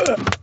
Ugh.